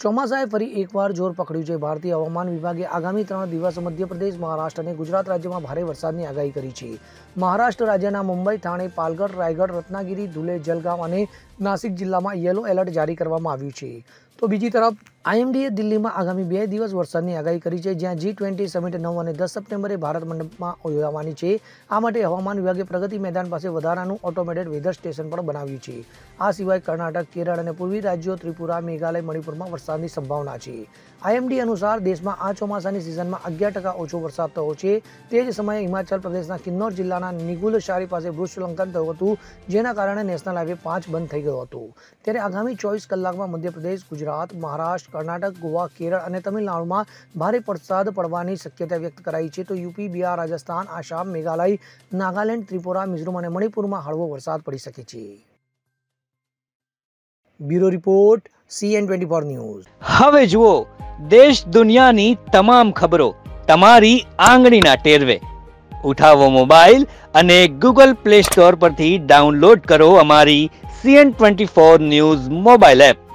ચોમાસાએ ફરી એકવાર જોર પકડ્યું છે. ભારતીય હવામાન વિભાગે આગામી ત્રણ દિવસ મધ્યપ્રદેશ, મહારાષ્ટ્ર અને ગુજરાત રાજ્યમાં ભારે વરસાદની આગાહી કરી છે. મહારાષ્ટ્ર રાજ્યના મુંબઈ થાણે પાલઘર, રાયગઢ, રત્નાગીરી, ધુલે, જલગાંવ અને નાસિક જિલ્લામાં યલો એલર્ટ જારી કરવામાં આવ્યું છે. તો બીજી તરફ આઈએમડીએ દિલ્હીમાં આગામી બે દિવસ વરસાદની આગાહી કરી છે, જ્યાં જી ટ્વેન્ટી સમિટ નવ અને દસ સપ્ટેમ્બરે ભારત મંડપમાં યોજાવાની છે. આ માટે હવામાન વિભાગે પ્રગતિ મેદાન પાસે વધારાનું ઓટોમેટેડ વેધર સ્ટેશન પણ બનાવ્યું છે. આ સિવાય કર્ણાટક, કેરળ અને પૂર્વી રાજ્યો, ત્રિપુરા, મેઘાલય, મણિપુરમાં વરસાદની સંભાવના છે. આઈએમડી અનુસાર દેશમાં આ ચોમાસાની સિઝનમાં અગિયાર ટકા ઓછો વરસાદ થયો છે. તે જ સમયે હિમાચલ પ્રદેશના કિન્નોર જિલ્લાના નિગુલ શારી પાસે ભૂસ્ખલંકન થયું હતું, જેના કારણે નેશનલ હાઈવે પાંચ બંધ થઈ ગયો હતો. ત્યારે આગામી ચોવીસ કલાકમાં મધ્યપ્રદેશ ગુજરાત, મહારાષ્ટ્ર, કર્ણાટક, ગોવા, કેરળ અને તમિલનાડુમાં ભારે વરસાદ પડવાની શક્યતા વ્યક્ત કરાઈ છે. તો યુપી, બિહાર, રાજસ્થાન, આસામ, મેઘાલય, નાગાલેન્ડ, ત્રિપુરા, મિઝોરમ અને મણિપુરમાં હળવો વરસાદ પડી શકે છે. Bureau report, CN twenty four news. હવે જુઓ, દેશ દુનિયાની તમામ ખબરો તમારી આંગળીના ટેરવે. ઉઠાવો મોબાઈલ અને ગૂગલ પ્લે સ્ટોર પરથી ડાઉનલોડ કરો અમારી CN twenty four news mobile app.